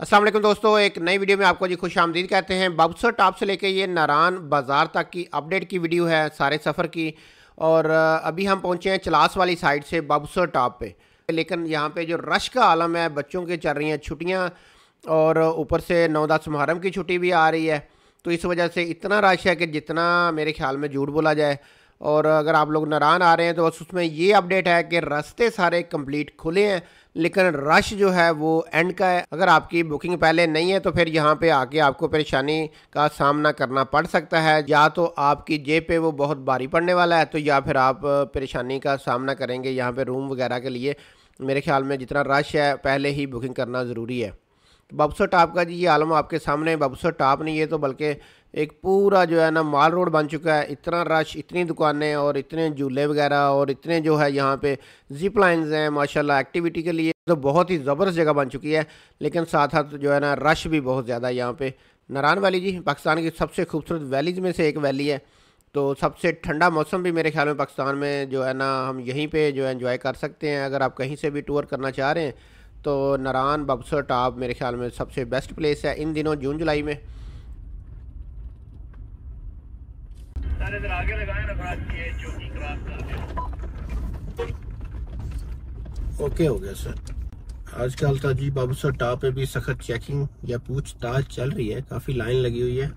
असलम दोस्तों, एक नई वीडियो में आपको जी खुश आमदीद कहते हैं। बाबसर टॉप से लेके ये नारान बाज़ार तक की अपडेट की वीडियो है सारे सफ़र की। और अभी हम पहुँचे हैं चलास वाली साइड से बाबसर टॉप पे। लेकिन यहाँ पे जो रश का आलम है, बच्चों की चल रही हैं छुट्टियाँ, और ऊपर से नौ दस की छुट्टी भी आ रही है। तो इस वजह से इतना रश है कि जितना मेरे ख्याल में झूठ बोला जाए। और अगर आप लोग नारान आ रहे हैं तो बस उसमें ये अपडेट है कि रास्ते सारे कंप्लीट खुले हैं। लेकिन रश जो है वो एंड का है। अगर आपकी बुकिंग पहले नहीं है तो फिर यहाँ पे आके आपको परेशानी का सामना करना पड़ सकता है। या तो आपकी जेब पे वो बहुत भारी पड़ने वाला है तो या फिर आप परेशानी का सामना करेंगे यहाँ पे रूम वगैरह के लिए। मेरे ख्याल में जितना रश है, पहले ही बुकिंग करना ज़रूरी है। बबसर टाप का जी, ये आलम आपके सामने बबसो टाप नहीं है तो बल्कि एक पूरा जो है ना माल रोड बन चुका है। इतना रश, इतनी दुकानें और इतने झूले वगैरह और इतने जो है यहाँ पे जिप लाइन्स हैं, माशाल्लाह एक्टिविटी के लिए तो बहुत ही ज़बरदस्त जगह बन चुकी है। लेकिन साथ साथ जो है ना रश भी बहुत ज़्यादा है यहाँ पे। नारायण वैली जी, पाकिस्तान की सबसे खूबसूरत वैलीज़ में से एक वैली है। तो सबसे ठंडा मौसम भी मेरे ख्याल में पाकिस्तान में जो है ना हम यहीं पर जो है इन्जॉय कर सकते हैं। अगर आप कहीं से भी टूर करना चाह रहे हैं तो नारान बबसर टॉप मेरे ख्याल में सबसे बेस्ट प्लेस है इन दिनों जून जुलाई में। ओके हो। गया सर आजकल तो जी बाबूसर टॉप पे भी सख्त चेकिंग या पूछताछ चल रही है काफ़ी लाइन लगी हुई है।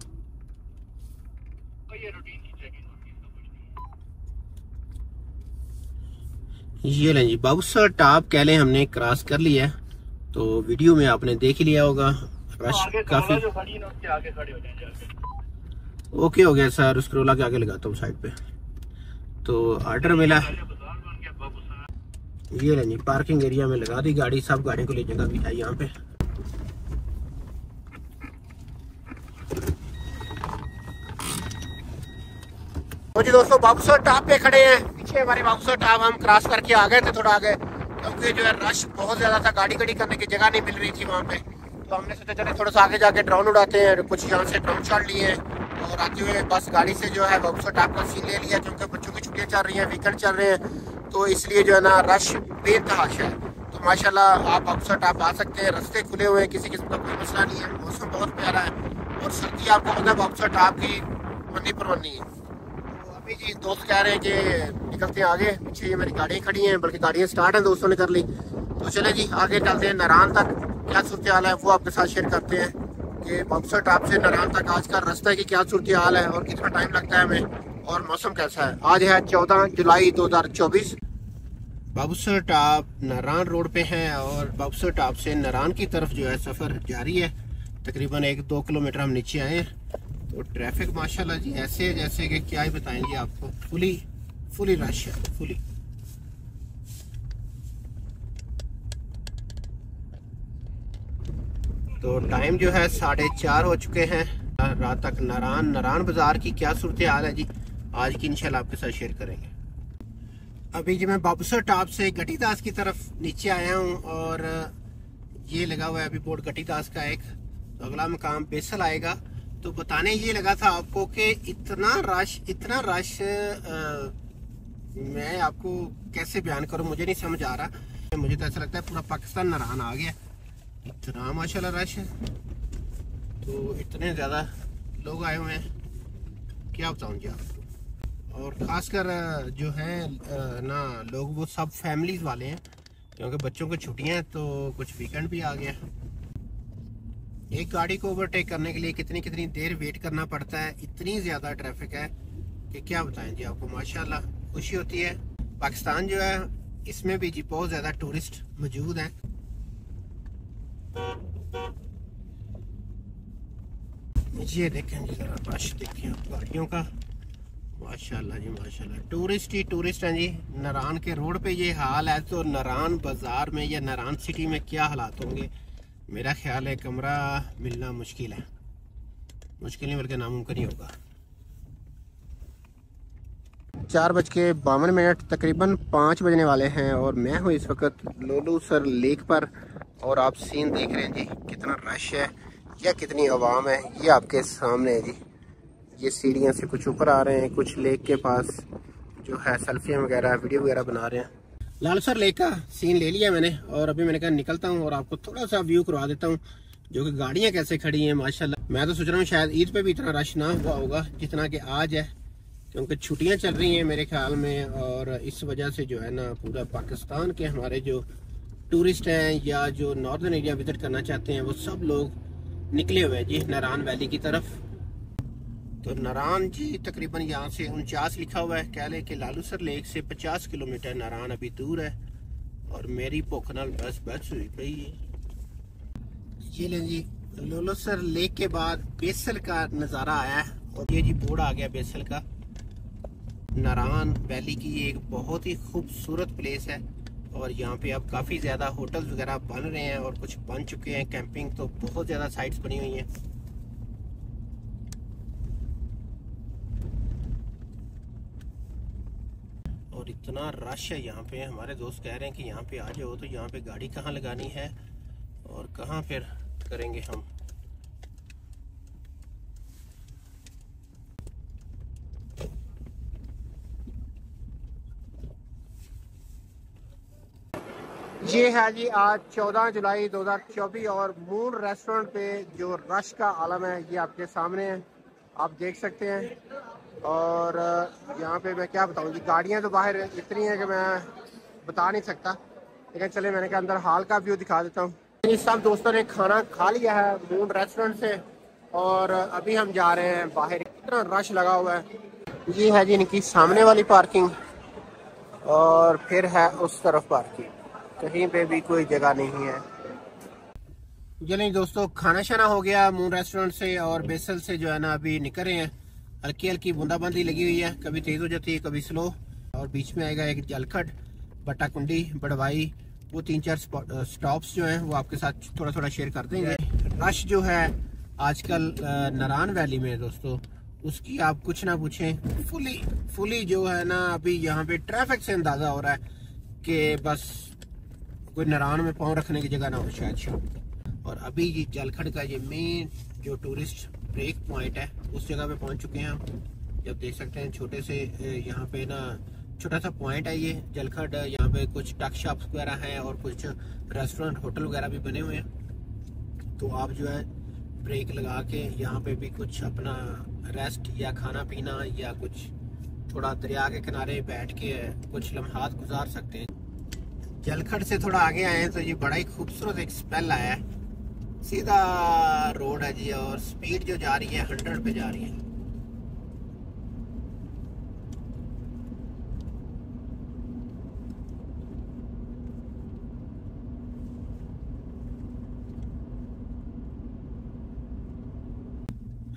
ये लें जी बाबूसर टॉप कह लें हमने क्रॉस कर लिया है। तो वीडियो में आपने देख लिया होगा। रश तो काफ़ी ओके हो गया सर स्क्रोला के आगे लगाता हूँ साइड पे। तो ऑर्डर मिला। ये जी पार्किंग एरिया में लगा दी गाड़ी सब गाड़ियों को ले जगह भी है यहाँ पे। तो जी दोस्तों बाबूसर टॉप पे खड़े हैं। पीछे हमारे बाबूसर टॉप हम क्रॉस करके आ गए थे थोड़ा आगे। क्योंकि जो है रश बहुत ज़्यादा था, गाड़ी गड़ी करने की जगह नहीं मिल रही थी वहाँ पे। तो हमने सोचा, चले थोड़ा सा आगे जाके ड्रोन उड़ाते हैं कुछ यहाँ से ड्रोन शॉट लिए हैं। और आते हुए बस गाड़ी से जो है बाबूसर टॉप का सीन ले लिया क्योंकि बच्चों की छुट्टियाँ चल रही हैं वीकेंड चल रहे हैं। तो इसलिए जो है ना रश बेतहाश है। तो माशाल्लाह आप बाबूसर टॉप आ सकते हैं, रस्ते खुले हुए हैं, किसी किस्म का कोई मसला नहीं है। मौसम बहुत प्यारा है और सर्दी आपको बाबूसर टॉप की मनी परवनी है। अभी जी दोस्त कह रहे हैं कि निकलते हैं आगे, पीछे ये मेरी गाड़ियाँ खड़ी हैं, बल्कि गाड़ियाँ स्टार्ट हैं दोस्तों ने कर ली। तो चले जी, आगे चलते हैं नारायण तक। क्या सूरत हाल है वो आपके साथ शेयर करते हैं कि बक्सर टाप से नारायण तक आज का रास्ता की क्या सूरत हाल है और कितना टाइम लगता है हमें और मौसम कैसा है। आज है चौदह जुलाई दो हज़ार चौबीस। बाबूसर टाप नारायण रोड पे है और बाबूसर टाप से नारायण की तरफ़ जो है सफ़र जारी है। तकरीबन एक दो किलोमीटर हम नीचे आए हैं। तो ट्रैफ़िक माशाल्लाह जी, ऐसे है जैसे कि क्या ही बताएँगे आपको। फुली फुली रश है, फुली। तो टाइम जो है साढ़े चार हो चुके हैं। रात तक नारान नारान बाज़ार की क्या सूरत हाल है जी? आज की इंशाल्लाह आपके साथ शेयर करेंगे। अभी जो मैं बाबूसर टॉप से गटीदास की तरफ़ नीचे आया हूँ और ये लगा हुआ है अभी बोर्ड गटीदास का एक। तो अगला मकाम बेसल आएगा। तो बताने ये लगा था आपको कि इतना रश इतना रश मैं आपको कैसे बयान करूँ, मुझे नहीं समझ आ रहा। मुझे तो ऐसा लगता है पूरा पाकिस्तान नारान आ गया। इतना माशाल्लाह रश है। तो इतने ज़्यादा लोग आए हुए हैं। क्या बताऊँ आपको? और ख़ासकर जो है ना लोग, वो सब फैमिलीज़ वाले हैं। क्योंकि बच्चों को छुट्टियाँ हैं तो कुछ वीकेंड भी आ गया। एक गाड़ी को ओवरटेक करने के लिए कितनी कितनी देर वेट करना पड़ता है? इतनी ज़्यादा ट्रैफ़िक है कि क्या बताएँ जी आपको? माशाल्लाह, खुशी होती है। पाकिस्तान जो है, इसमें भी जी बहुत ज़्यादा टूरिस्ट मौजूद हैं। ये देखें जी ज़रा रश देखें गाड़ियों का। माशाल्लाह जी, माशाल्लाह। टूरिस्ट ही टूरिस्ट हैं जी। नारान के रोड पे ये हाल है तो नारान बाज़ार में या नारान सिटी में क्या हालात होंगे? मेरा ख्याल है कमरा मिलना मुश्किल है। मुश्किल नहीं, बल्कि नामुमकिन ही होगा। चार बज के बावन मिनट, तकरीबन पाँच बजने वाले हैं और मैं हूँ इस वक्त लोलू सर लेक पर और आप सीन देख रहे हैं जी, कितना रश है या कितनी आवाम है, ये आपके सामने है जी। ये सीढ़ियाँ से कुछ ऊपर आ रहे हैं, कुछ लेक के पास जो है सेल्फियाँ वगैरह वीडियो वगैरह बना रहे हैं। लालसर लेक का सीन ले लिया मैंने और अभी मैंने कहा निकलता हूँ और आपको थोड़ा सा व्यू करवा देता हूँ, जो कि गाड़ियाँ कैसे खड़ी हैं, माशाल्लाह। मैं तो सोच रहा हूँ शायद ईद पे भी इतना रश ना हुआ होगा जितना कि आज है, क्योंकि छुट्टियाँ चल रही हैं मेरे ख्याल में और इस वजह से जो है ना पूरा पाकिस्तान के हमारे जो टूरिस्ट हैं या जो नॉर्दर्न एरिया विज़िट करना चाहते हैं, वो सब लोग निकले हुए हैं। जी, नारान वैली की तरफ़। तो नारान जी, तकरीबन यहाँ से उनचास लिखा हुआ है। कह लें कि लालूसर लेक से 50 किलोमीटर नारान अभी दूर है और मेरी भुख नाल बस बस हुई पई है। ये लें जी, लोलोसर लेक के बाद बेसल का नज़ारा आया है। और ये जी बोर्ड आ गया बेसल का। नारान वैली की एक बहुत ही खूबसूरत प्लेस है और यहाँ पे अब काफ़ी ज़्यादा होटल्स वगैरह बन रहे हैं और कुछ बन चुके हैं। कैंपिंग तो बहुत ज़्यादा साइट्स बनी हुई हैं। इतना रश है यहाँ पे। हमारे दोस्त कह रहे हैं कि यहाँ पे आ जाओ तो यहाँ पे गाड़ी कहाँ लगानी है और कहाँ फिर करेंगे हम? ये है जी आज 14 जुलाई 2024 और मून रेस्टोरेंट पे जो रश का आलम है, ये आपके सामने है। आप देख सकते हैं। और यहाँ पे मैं क्या बताऊँ? जी गाड़ियाँ तो बाहर इतनी हैं कि मैं बता नहीं सकता। लेकिन चले मैंने कहा अंदर हाल का व्यू दिखा देता हूँ। सब दोस्तों ने खाना खा लिया है मून रेस्टोरेंट से, और अभी हम जा रहे हैं बाहर। इतना रश लगा हुआ है। ये है जी इनकी सामने वाली पार्किंग और फिर है उस तरफ़ पार्किंग कहीं पे भी कोई जगह नहीं है। चलिए दोस्तों खाना शाना हो गया मून रेस्टोरेंट से, और बेसल से जो है ना, अभी निकल रहे हैं। हल्की हल्की बूंदाबांदी लगी हुई है। कभी तेज हो जाती है, कभी स्लो और बीच में आएगा एक जलखट बट्टा कुंडी बड़वाई। वो तीन चार स्टॉप्स जो हैं, वो आपके साथ थोड़ा थोड़ा शेयर कर देंगे। रश जो है, आजकल नारायण वैली में दोस्तों। उसकी आप कुछ ना पूछें, फुली फुली जो है ना, अभी यहाँ पे ट्रैफ़िक से अंदाज़ा हो रहा है कि बस कोई नारायण में पाँव रखने की जगह ना हो शायद शाम और अभी ये जलखड़ का ये मेन जो टूरिस्ट ब्रेक पॉइंट है। उस जगह पे पहुँच चुके हैं हम। जब देख सकते हैं छोटे से यहाँ पे ना छोटा सा पॉइंट है ये, जलखड़। यहाँ पे कुछ टक शॉप वगैरह हैं और कुछ रेस्टोरेंट होटल वगैरह भी बने हुए हैं। तो आप जो है ब्रेक लगा के यहाँ पे भी कुछ अपना रेस्ट या खाना पीना या कुछ थोड़ा दरिया के किनारे बैठ के कुछ लम्हात गुजार सकते हैं। जलखड़ से थोड़ा आगे आए हैं तो ये बड़ा ही खूबसूरत एक स्पेल आया है। सीधा रोड है जी, और स्पीड जो जा रही है हंड्रेड पे जा रही है।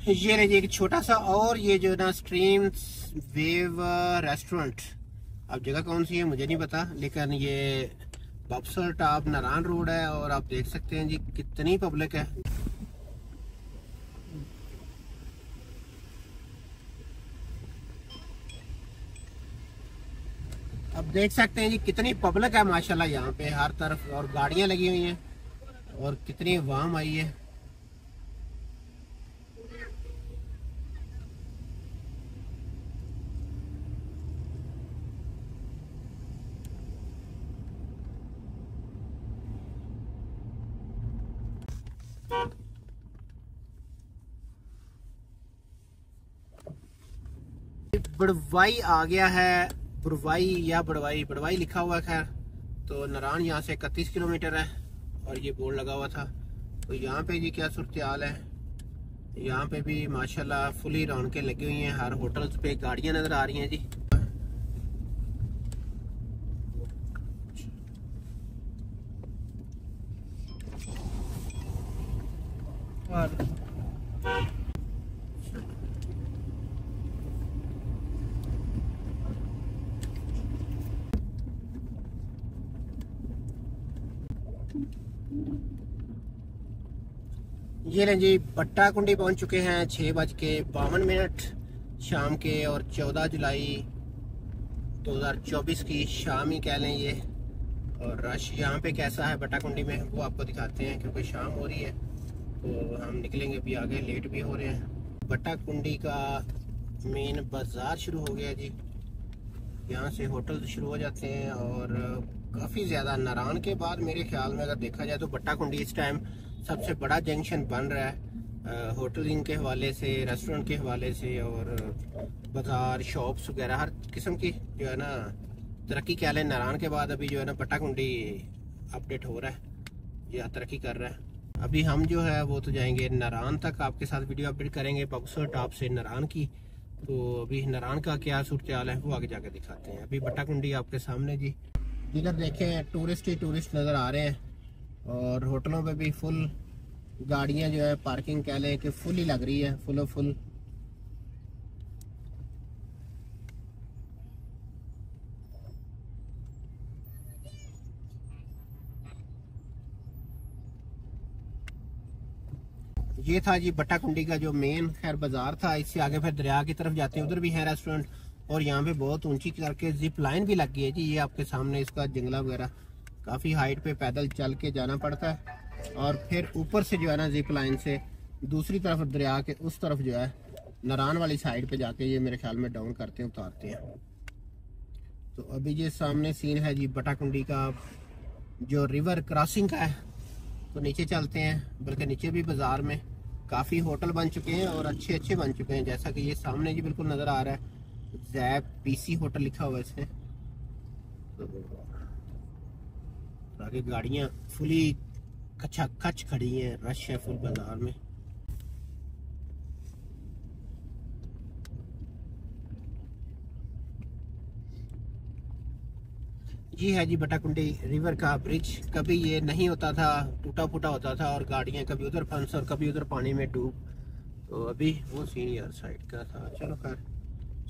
ये रही एक छोटा सा, और ये जो ना स्ट्रीम वेव रेस्टोरेंट अब जगह कौन सी है, मुझे नहीं पता, लेकिन ये बक्सर टॉप नारायण रोड है और आप देख सकते हैं जी कितनी पब्लिक है। अब देख सकते हैं जी कितनी पब्लिक है माशाल्लाह यहाँ पे, हर तरफ़ और गाड़ियाँ लगी हुई हैं और कितनी वाम आई है बड़वाई आ गया है। बुरवाई या बड़वाई बड़वाई लिखा हुआ है, खैर। तो नारायण यहाँ से इकतीस किलोमीटर है और ये बोर्ड लगा हुआ था। तो यहाँ पे जी क्या सूरत हाल है? यहाँ पे भी माशाल्लाह फुली रौनकें लगी हुई हैं। हर होटल्स पे गाड़ियाँ नज़र आ रही हैं जी। और ये लें जी बट्टा कुंडी पहुँच चुके हैं छः बज के बावन मिनट शाम के और चौदह जुलाई 2024 की शाम ही कह लें ये। और रश यहाँ पे कैसा है बट्टा कुंडी में, वो आपको दिखाते हैं क्योंकि शाम हो रही है। तो हम निकलेंगे भी आगे, लेट भी हो रहे हैं। बट्टा कुंडी का मेन बाज़ार शुरू हो गया जी। यहाँ से होटल शुरू हो जाते हैं और काफ़ी ज़्यादा नारायण के बाद मेरे ख्याल में अगर देखा जाए तो बट्टा कुंडी इस टाइम सबसे बड़ा जंक्शन बन रहा है होटलिंग के हवाले से, रेस्टोरेंट के हवाले से और बाज़ार, शॉप्स वगैरह, हर किस्म की जो है ना, तरक्की क्या लें नारायण के बाद अभी जो है ना पट्टा कुंडी अपडेट हो रहा है, या तरक्की कर रहा है। अभी हम जो है, वो तो जाएँगे नारायण तक, आपके साथ वीडियो अपडेट करेंगे बक्सर टॉप से नारायण की। तो अभी नारायण का क्या सूरत हाल है, वो आगे जाके दिखाते हैं। अभी बट्टा कुंडी आपके सामने जी। इधर देखें, टूरिस्ट ही टूरिस्ट नज़र आ रहे हैं। और होटलों पे भी फुल गाड़ियाँ जो है पार्किंग कह लें कि फुल ही लग रही है, फुल ऑफ़ फुल। ये था जी बट्टा कुंडी का जो मेन खैर बाज़ार था। इससे आगे फिर दरिया की तरफ़ जाते हैं, उधर भी है रेस्टोरेंट और यहाँ पे बहुत ऊँची करके जिप लाइन भी लग गई है जी। ये आपके सामने इसका जंगला वगैरह। काफ़ी हाइट पे पैदल चल के जाना पड़ता है और फिर ऊपर से जो है ना जिप लाइन से दूसरी तरफ़ दरिया के उस तरफ़ जो है नारान वाली साइड पे जाके ये मेरे ख्याल में डाउन करते हैं, उतारते हैं। तो अभी ये सामने सीन है जी बटाकुंडी का। जो रिवर क्रॉसिंग का है तो नीचे चलते हैं, बल्कि नीचे भी बाज़ार में काफ़ी होटल बन चुके हैं और अच्छे अच्छे बन चुके हैं। जैसा कि ये सामने जी बिल्कुल नज़र आ रहा है जैब पीसी होटल लिखा हुआ इसमें। तो आगे गाड़ियाँ फुली कच्चा कच खड़ी हैं रश है फुल बाज़ार में। ये है जी बटाकुंडी रिवर का ब्रिज कभी ये नहीं होता था टूटा फूटा होता था और गाड़ियाँ कभी उधर फंस और कभी उधर पानी में डूब। तो अभी वो सीन यार साइड का था। चलो खैर।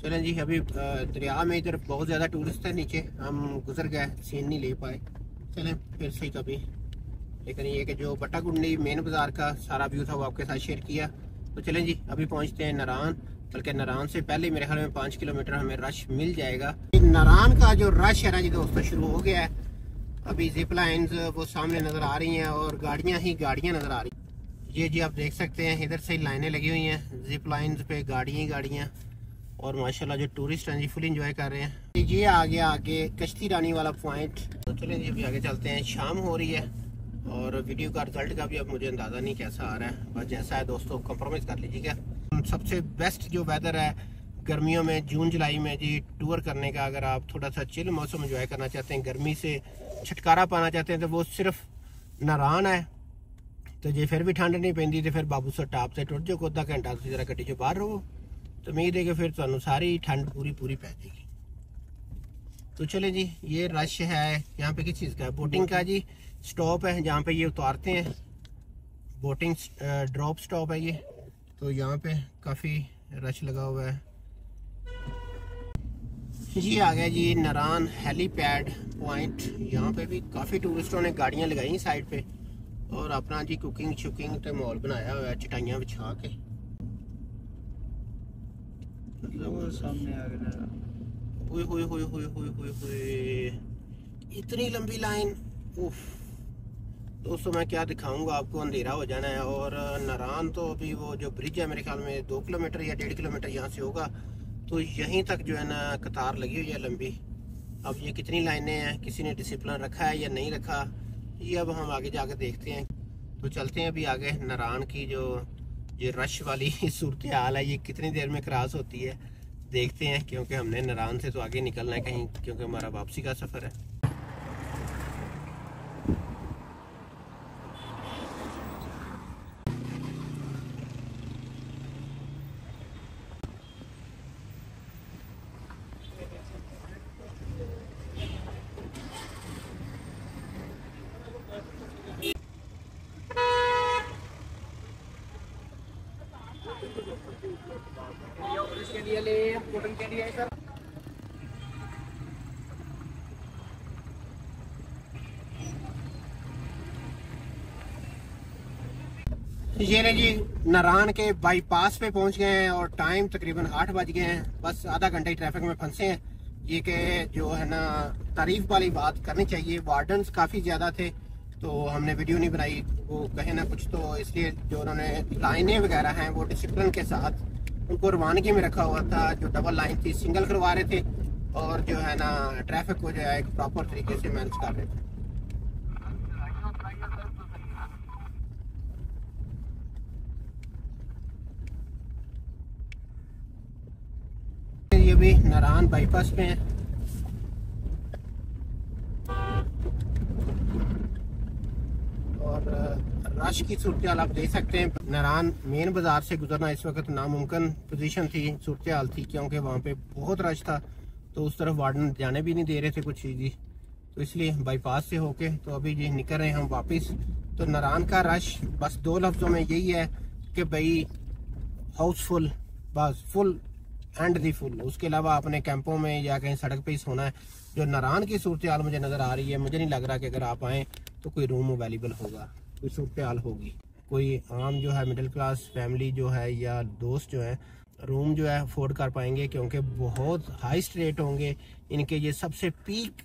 चलें जी, अभी दरिया में इधर बहुत ज़्यादा टूरिस्ट है नीचे। हम गुजर गए सीन नहीं ले पाए। चलें फिर से कभी। लेकिन ये कि जो बट्टाकुंडी मेन बाज़ार का सारा व्यू था वो आपके साथ शेयर किया। तो चलें जी, अभी पहुँचते हैं नारायण। बल्कि नारायण से पहले मेरे ख्याल में पाँच किलोमीटर हमें रश मिल जाएगा। नारायण का जो रश है ना जी, दोस्तों, शुरू हो गया है। अभी जिप लाइन वो सामने नज़र आ रही हैं और गाड़ियाँ ही गाड़ियाँ नज़र आ रही ये जी आप देख सकते हैं, इधर से लाइनें लगी हुई हैं। जिप लाइन पे गाड़ियाँ ही गाड़ियाँ। और माशाल्लाह जो टूरिस्ट हैं जी फुल इंजॉय कर रहे हैं। ये आ गया आगे कश्ती रानी वाला पॉइंट तो चलें जी, अभी आगे चलते हैं। शाम हो रही है और वीडियो का रिज़ल्ट का भी अब मुझे अंदाज़ा नहीं कैसा आ रहा है। बस जैसा है दोस्तों कम्प्रोमाइज़ कर लीजिएगा सबसे बेस्ट जो वेदर है, गर्मियों में, जून, जुलाई में जी टूर करने का अगर आप थोड़ा सा चिल मौसम इंजॉय करना चाहते हैं, गर्मी से छुटकारा पाना चाहते हैं तो वो सिर्फ़ नारान है। तो जे, फिर भी ठंड नहीं पैंती तो फिर बाबू सर टाप से टुट जाओ अद्धा घंटा तुम जरा गड्डी चो बाहर रहो। तो है कि फिर तुम सारी ठंड पूरी पूरी पै जाएगी। तो चले जी, ये रश है, यहाँ पे किस चीज़ का? है बोटिंग का जी स्टॉप है, जहाँ पे ये उतारते हैं। बोटिंग ड्रॉप स्टॉप है ये। तो यहाँ पे काफ़ी रश लगा हुआ है। जी, आ गया जी नारान हेलीपैड पॉइंट। यहाँ पे भी काफ़ी टूरिस्टों ने गाड़ियाँ लगाई साइड पे। और अपना जी कुकिंग, शुकिंग तो मॉल बनाया हुआ है, चटाइयाँ बिछा के। सामने आ गया हुए हुए हुए हुए इतनी लंबी लाइन। उफ। दोस्तों, मैं क्या दिखाऊँगा? आपको अंधेरा हो जाना है और नारान तो अभी वो जो ब्रिज है, मेरे ख्याल में दो किलोमीटर या डेढ़ किलोमीटर यहाँ से होगा। तो यहीं तक जो है ना, कतार लगी हुई है लंबी। अब ये कितनी लाइनें हैं? किसी ने डिसिप्लिन रखा है या नहीं रखा? ये अब हम आगे जाकर देखते हैं। तो चलते हैं अभी आगे नारायण की जो ये रश वाली सूरत हाल है, ये कितनी देर में क्रॉस होती है, देखते हैं, क्योंकि हमने नारान से तो आगे निकलना है कहीं, क्योंकि हमारा वापसी का सफ़र है। ये जी, नारायण के बाईपास पे पहुँच गए हैं और टाइम तकरीबन आठ बज गए हैं। बस आधा घंटा ही ट्रैफ़िक में फंसे हैं। ये के जो है ना, तारीफ़ वाली बात करनी चाहिए। वार्डन काफ़ी ज़्यादा थे। तो हमने वीडियो नहीं बनाई। वो कहे ना कुछ तो इसलिए जो उन्होंने लाइनें वगैरह हैं, वो डिसिप्लिन के साथ उनको रवानगी में रखा हुआ था, जो डबल लाइन थी सिंगल करवा रहे थे और जो है ना ट्रैफ़िक को जो है एक प्रॉपर तरीके से मैनेज कर रहे थे। ये भी नारायण बाईपास पे है। रश की सूरत आप देख सकते हैं। नारायण मेन बाज़ार से गुजरना इस वक्त नामुमकिन पोजीशन थी सूरत हाल थी, क्योंकि वहाँ पे बहुत रश था। तो उस तरफ़ वार्डन जाने भी नहीं दे रहे थे कुछ चीज़ तो इसलिए बाईपास से होके तो अभी जी निकल रहे हैं हम वापस। तो नारायण का रश बस दो लफ्ज़ों में यही है कि भाई हाउसफुल बस फुल एंड दी फुल उसके अलावा अपने कैंपों में या कहीं सड़क पे ही सोना है। जो नारायण की सूरत हाल मुझे नज़र आ रही है, मुझे नहीं लग रहा कि अगर आप आए तो कोई रूम अवेलेबल होगा, कोई सूरत होगी। कोई आम जो है मिडिल क्लास फैमिली जो है या दोस्त जो है रूम जो है अफोर्ड कर पाएँगे क्योंकि बहुत हाई रेट होंगे। इनके ये सबसे पीक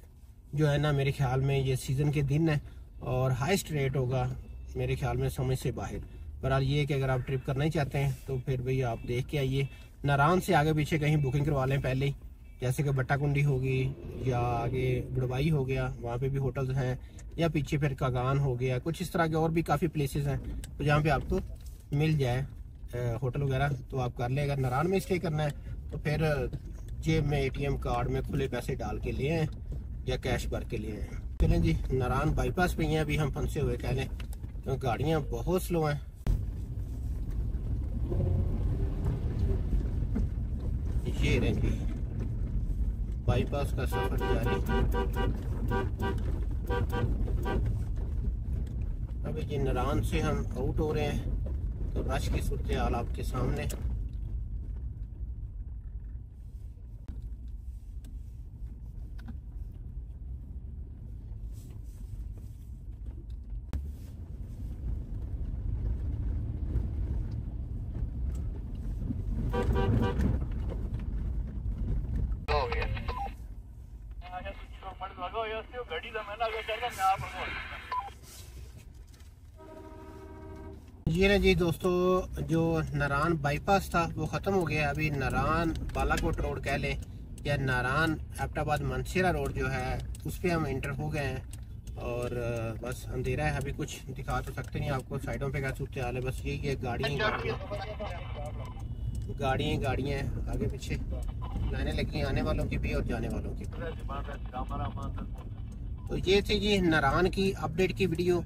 जो है ना, मेरे ख्याल में ये सीज़न के दिन है और हाइस्ट रेट होगा मेरे ख्याल में समझ से बाहर। बहरहाल ये कि अगर आप ट्रिप करना ही चाहते हैं तो फिर भाई आप देख के आइए। नारायण से आगे पीछे कहीं बुकिंग करवा लें पहले ही। जैसे कि बट्टा कुंडी होगी या आगे बुड़वाई हो गया, वहाँ पे भी होटल्स हैं, या पीछे फिर कागान हो गया, कुछ इस तरह के और भी काफ़ी प्लेसेस हैं तो जहाँ पे आपको मिल जाए होटल वगैरह तो आप कर लें, अगर नारायण में स्टे करना है तो फिर जेब में एटीएम कार्ड में खुले पैसे डाल के लिए हैं, या कैश भर के लिए हैं। चलें जी, नारायण बाईपास पे हैं अभी हम फंसे हुए, कह लें क्योंकि गाड़ियाँ बहुत स्लो हैं। ये रहेंगे बाईपास का सफ़र जारी। अभी जी नरान से हम आउट हो रहे हैं तो रश की सूरत हाल आपके सामने। जी ना जी दोस्तों, जो नारायण बाईपास था, वो ख़त्म हो गया अभी नारायण बालाकोट रोड कह लें, या नारायण एबटाबाद मनसेरा रोड जो है, उस पर हम इंटर हो गए हैं। और बस अंधेरा है, अभी कुछ दिखा तो सकते नहीं आपको, साइडों पे क्या सूरत हाल है बस यही है, गाड़ियाँ गाड़ियाँ गाड़ियाँ आगे पीछे लाइनें लगी आने वालों की भी और जाने वालों की तो ये थी जी नारायण की अपडेट की वीडियो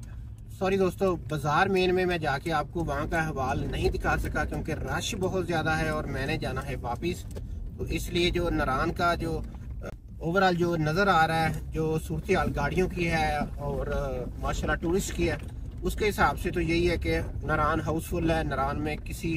सॉरी दोस्तों, बाज़ार मेन में मैं जाके आपको वहाँ का हवाल नहीं दिखा सका क्योंकि रश बहुत ज़्यादा है और मैंने जाना है वापस। तो इसलिए जो नारायण का जो ओवरऑल जो नज़र आ रहा है, जो सूरत हाल गाड़ियों की है और माशाल्लाह टूरिस्ट की है, उसके हिसाब से तो यही है कि नारायण हाउसफुल है। नारायण में किसी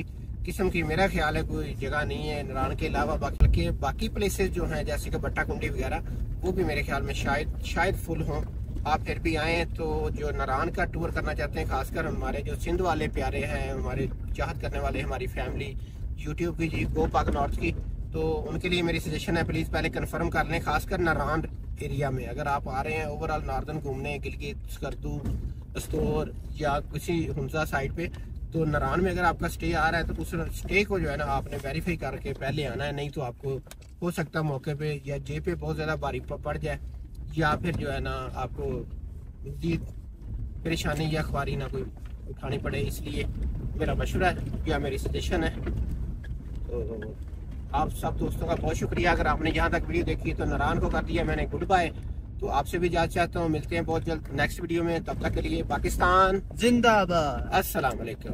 किस्म की मेरा ख्याल है कोई जगह नहीं है। नारायण के अलावा बाकी के बाकी प्लेसेस जो हैं, जैसे कि बट्टा कुंडी वगैरह, वो भी मेरे ख्याल में शायद शायद फुल हों। आप फिर भी आए तो जो नारायण का टूर करना चाहते हैं, खासकर हमारे जो सिंध वाले प्यारे हैं, हमारे चाहत करने वाले हमारी फैमिली यूट्यूब की जी गो पाक नॉर्थ की तो उनके लिए मेरी सजेशन है प्लीज़ पहले कन्फर्म कर लें, खासकर नारायण एरिया में। अगर आप आ रहे हैं ओवरऑल नॉर्दर्न घूमने, गिलगित, स्कर्दू स्टोर या किसी हमजा साइड पे तो नारायण में अगर आपका स्टे आ रहा है तो उस स्टे को जो है ना, आपने वेरीफाई करके पहले आना है, नहीं तो आपको हो सकता मौके पे या जे पे बहुत ज़्यादा भारी पड़ जाए। या फिर जो है ना आपको परेशानी या अखबारी ना कोई उठानी पड़े इसलिए मेरा मशवरा है या मेरी सजेशन है। तो आप सब दोस्तों का बहुत शुक्रिया। अगर आपने यहाँ तक वीडियो देखी है तो नारायण को कर दिया मैंने गुड बाय तो आपसे भी जाना चाहता हूँ मिलते हैं बहुत जल्द नेक्स्ट वीडियो में। तब तक के लिए पाकिस्तान जिंदाबाद। अस्सलाम वालेकुम